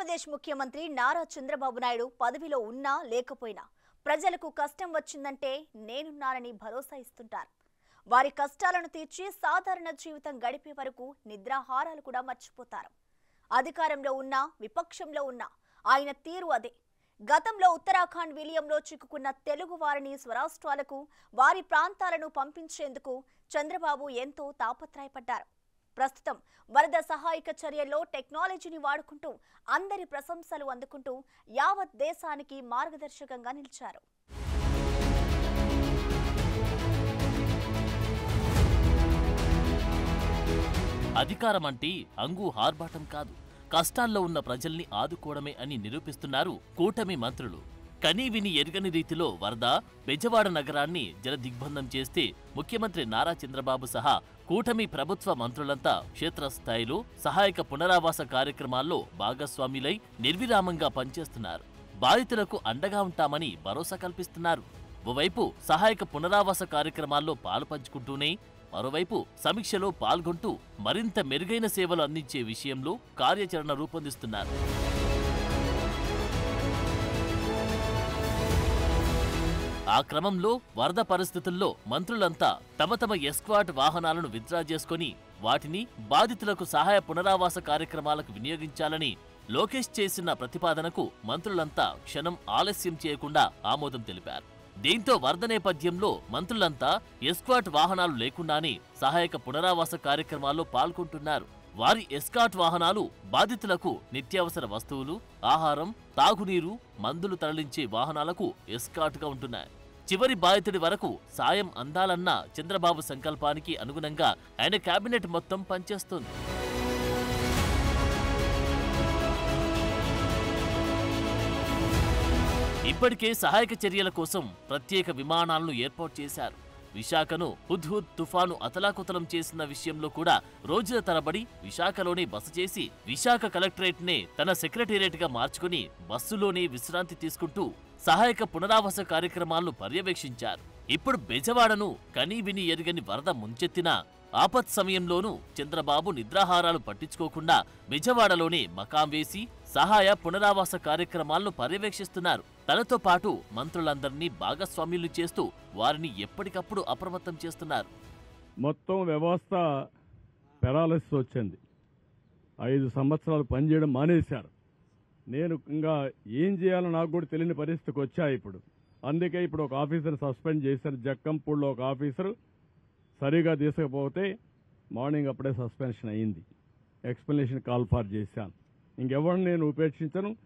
ఆంధ్రప్రదేశ్ ముఖ్యమంత్రి నారా చంద్రబాబు నాయుడు పదవిలో ఉన్నా లేకపోయినా ప్రజలకు కష్టం వచ్చిందంటే నేనున్నానని భరోసా ఇస్తుంటారు. వారి కష్టాలను తీర్చి సాధారణ జీవితం గడిపే వరకు నిద్రాహారాలు కూడా మర్చిపోతారు. అధికారంలో ఉన్నా విపక్షంలో ఉన్నా ఆయన తీరు అదే. గతంలో ఉత్తరాఖండ్ విలియంలో చిక్కుకున్న తెలుగు వారిని స్వరాష్ట్రాలకు వారి ప్రాంతాలను పంపించేందుకు చంద్రబాబు ఎంతో తాపత్రయపడ్డారు. ప్రస్తుతం వరద సహాయక చర్యల్లో టెక్నాలజీని వాడుకుంటూ అందరి ప్రశంసలు అందుకుంటూ యావత్ దేశానికి మార్గదర్శకంగా నిలిచారు. అధికారం అంటే అంగు హార్బాటం కాదు. కష్టాల్లో ఉన్న ప్రజల్ని ఆదుకోవడమే అని నిరూపిస్తున్నారు కూటమి మంత్రులు. కనీ విని ఎరగని రీతిలో వరద బెజవాడ నగరాన్ని జలదిగ్బంధం చేస్తే ముఖ్యమంత్రి నారా చంద్రబాబు సహా కూటమి ప్రభుత్వ మంత్రులంతా క్షేత్రస్థాయిలో సహాయక పునరావాస కార్యక్రమాల్లో భాగస్వాములై నిర్విరామంగా పనిచేస్తున్నారు. బాధితులకు అండగా ఉంటామని భరోసా కల్పిస్తున్నారు. ఓవైపు సహాయక పునరావాస కార్యక్రమాల్లో పాలు పంచుకుంటూనే మరోవైపు సమీక్షలో పాల్గొంటూ మరింత మెరుగైన సేవలు అందించే విషయంలో కార్యాచరణ రూపొందిస్తున్నారు. ఆ క్రమంలో వరద పరిస్థితుల్లో మంత్రులంతా తమ తమ ఎస్క్వాట్ వాహనాలను విత్డ్రా చేసుకుని వాటిని బాధితులకు సహాయ పునరావాస కార్యక్రమాలకు వినియోగించాలని లోకేష్ చేసిన ప్రతిపాదనకు మంత్రులంతా క్షణం ఆలస్యం చేయకుండా ఆమోదం తెలిపారు. దీంతో వరద నేపథ్యంలో మంత్రులంతా ఎస్క్వాట్ వాహనాలు లేకుండానే సహాయక పునరావాస కార్యక్రమాల్లో పాల్గొంటున్నారు. వారి ఎస్కాట్ వాహనాలు బాధితులకు నిత్యావసర వస్తువులు ఆహారం తాగునీరు మందులు తరలించే వాహనాలకు ఎస్కాట్గా ఉంటున్నాయి. చివరి బాధితుడి వరకు సాయం అందాలన్న చంద్రబాబు సంకల్పానికి అనుగుణంగా ఆయన కేబినెట్ మొత్తం పనిచేస్తోంది. ఇప్పటికే సహాయక చర్యల కోసం ప్రత్యేక విమానాలను ఏర్పాటు చేశారు. విశాఖను హుద్హుద్ తుఫాను అతలాకుతలం చేసిన విషయంలో కూడా రోజుల తరబడి విశాఖలోనే బస చేసి విశాఖ కలెక్టరేట్నే తన సెక్రటేరియట్గా మార్చుకుని బస్సులోనే విశ్రాంతి తీసుకుంటూ సహాయక పునరావాస కార్యక్రమాలను పర్యవేక్షించారు. ఇప్పుడు బెజవాడను కనీవిని ఎరుగని వరద ముంచెత్తిన ఆపత్ సమయంలోనూ చంద్రబాబు నిద్రాహారాలు పట్టించుకోకుండా బెజవాడలోనే మకాం వేసి సహాయ పునరావాస కార్యక్రమాలను పర్యవేక్షిస్తున్నారు. తనతో పాటు మంత్రులందరినీ భాగస్వామ్యులు చేస్తూ వారిని ఎప్పటికప్పుడు అప్రమత్తం చేస్తున్నారు. మొత్తం వ్యవస్థ పెరాలసిస్ వచ్చింది. ఐదు సంవత్సరాలు పనిచేయడం మానేశారు. నేను ఇంకా ఏం చేయాలో నాకు కూడా తెలియని పరిస్థితికి వచ్చా ఇప్పుడు. అందుకే ఇప్పుడు ఒక ఆఫీసర్ సస్పెండ్ చేశారు జక్కంపూడిలో ఒక ఆఫీసర్ సరిగా తీసుకపోతే మార్నింగ్ అప్పుడే సస్పెన్షన్ అయింది. ఎక్స్ప్లెనేషన్ కాల్ ఫార్ చేశాను. ఇంకెవరిని నేను ఉపేక్షించను?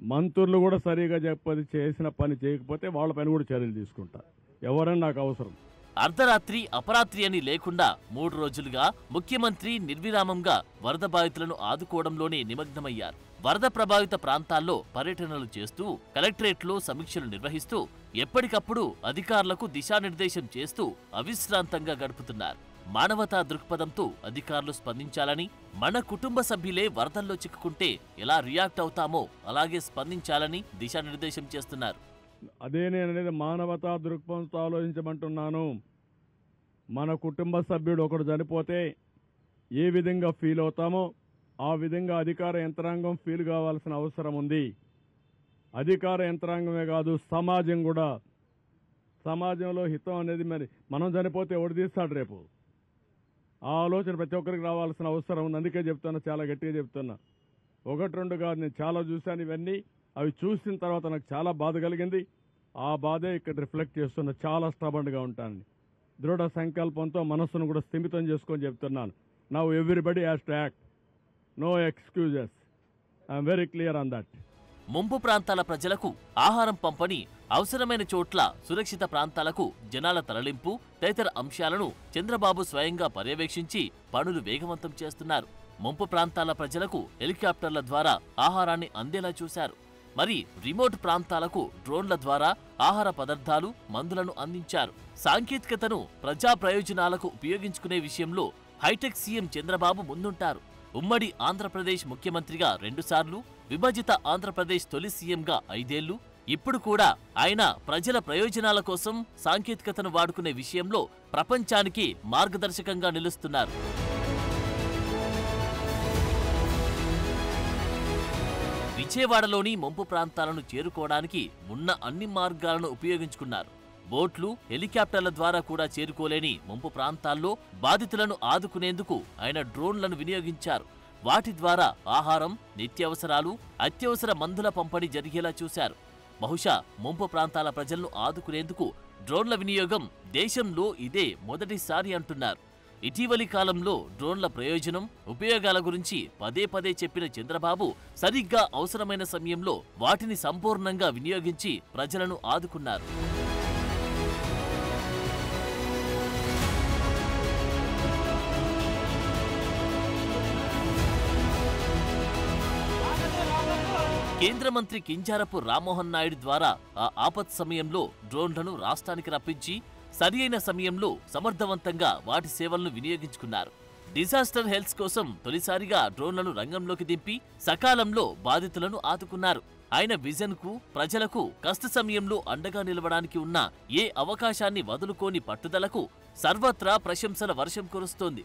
మంత్రులు కూడా సరిగా చెప్పది చేసిన పని చేయకపోతే వాళ్ళ పైన కూడా చర్యలు తీసుకుంటా. ఎవరని నాకు అవసరం. అర్ధరాత్రి అపరాత్రి అని లేకుండా మూడు రోజులుగా ముఖ్యమంత్రి నిర్విరామంగా వరద బాధితులను ఆదుకోవడంలోనే నిమగ్నమయ్యారు. వరద ప్రభావిత ప్రాంతాల్లో పర్యటనలు చేస్తూ కలెక్టరేట్లో సమీక్షలు నిర్వహిస్తూ ఎప్పటికప్పుడు అధికారులకు దిశానిర్దేశం చేస్తూ అవిశ్రాంతంగా గడుపుతున్నారు. మానవతా దృక్పథంతో అధికారులు స్పందించాలని మన కుటుంబ సభ్యులే వరదల్లో చిక్కుకుంటే ఎలా రియాక్ట్ అవుతామో అలాగే స్పందించాలని దిశానిర్దేశం చేస్తున్నారు. అదే నేను అనేది మానవతా దృక్పథంతో ఆలోచించమంటున్నాను. మన కుటుంబ సభ్యుడు ఒకడు చనిపోతే ఏ విధంగా ఫీల్ అవుతామో ఆ విధంగా అధికార యంత్రాంగం ఫీల్ కావాల్సిన అవసరం ఉంది. అధికార యంత్రాంగమే కాదు సమాజం కూడా. సమాజంలో హితం అనేది మరి మనం చనిపోతే ఎవడు తీస్తాడు రేపు? ఆ ఆలోచన ప్రతి ఒక్కరికి రావాల్సిన అవసరం ఉంది. అందుకే చెప్తున్నా చాలా గట్టిగా చెప్తున్నా. ఒకటి రెండు కాదు నేను చాలా చూశాను ఇవన్నీ. అవి చూసిన తర్వాత నాకు చాలా బాధ కలిగింది. ఆ బాధే ఇక్కడ రిఫ్లెక్ట్ చేస్తున్న చాలా స్టబన్గా ఉంటాను దృఢ సంకల్పంతో మనస్సును కూడా స్థిమితం చేసుకొని చెప్తున్నాను. Now everybody has to act no excuses I'm very clear on that ముంపు ప్రాంతాల ప్రజలకు ఆహారం పంపిణీ అవసరమైన చోట్ల సురక్షిత ప్రాంతాలకు జనాల తరలింపు తదితర అంశాలను చంద్రబాబు స్వయంగా పర్యవేక్షించి పనులు వేగవంతం చేస్తున్నారు. ముంపు ప్రాంతాల ప్రజలకు హెలికాప్టర్ల ద్వారా ఆహారాన్ని అందేలా చూశారు. మరి రిమోట్ ప్రాంతాలకు డ్రోన్ల ద్వారా ఆహార పదార్థాలు మందులను అందించారు. సాంకేతికతను ప్రజా ప్రయోజనాలకు ఉపయోగించుకునే విషయంలో హైటెక్ సీఎం చంద్రబాబు ముందుంటారు. ఉమ్మడి ఆంధ్రప్రదేశ్ ముఖ్యమంత్రిగా రెండుసార్లు విభజిత ఆంధ్రప్రదేశ్ తొలి సీఎంగా ఐదేళ్ళు ఇప్పుడు కూడా ఆయన ప్రజల ప్రయోజనాల కోసం సాంకేతికతను వాడుకునే విషయంలో ప్రపంచానికి మార్గదర్శకంగా నిలుస్తున్నారు. విజయవాడలోని ముంపు ప్రాంతాలను చేరుకోవడానికి ఉన్న అన్ని మార్గాలను ఉపయోగించుకున్నారు. బోట్లు హెలికాప్టర్ల ద్వారా కూడా చేరుకోలేని ముంపు ప్రాంతాల్లో బాధితులను ఆదుకునేందుకు ఆయన డ్రోన్లను వినియోగించారు. వాటి ద్వారా ఆహారం నిత్యావసరాలు అత్యవసర మందుల పంపిణీ జరిగేలా చూశారు. బహుశా ముంపు ప్రాంతాల ప్రజలను ఆదుకునేందుకు డ్రోన్ల వినియోగం దేశంలో ఇదే మొదటిసారి అంటున్నారు. ఇటీవలి కాలంలో డ్రోన్ల ప్రయోజనం ఉపయోగాల గురించి పదే పదే చెప్పిన చంద్రబాబు సరిగ్గా అవసరమైన సమయంలో వాటిని సంపూర్ణంగా వినియోగించి ప్రజలను ఆదుకున్నారు. కేంద్ర మంత్రి కింజారపు రామ్మోహన్ నాయుడు ద్వారా ఆ ఆపత్ సమయంలో డ్రోన్లను రాష్ట్రానికి రప్పించి సరి అయిన సమయంలో సమర్థవంతంగా వాటి సేవలను వినియోగించుకున్నారు. డిజాస్టర్ హెల్త్ కోసం తొలిసారిగా డ్రోన్లను రంగంలోకి దింపి సకాలంలో బాధితులను ఆదుకున్నారు. ఆయన విజన్కు ప్రజలకు కష్ట సమయంలో అండగా నిలవడానికి ఉన్న ఏ అవకాశాన్ని వదులుకోని పట్టుదలకు సర్వత్రా ప్రశంసల వర్షం కురుస్తోంది.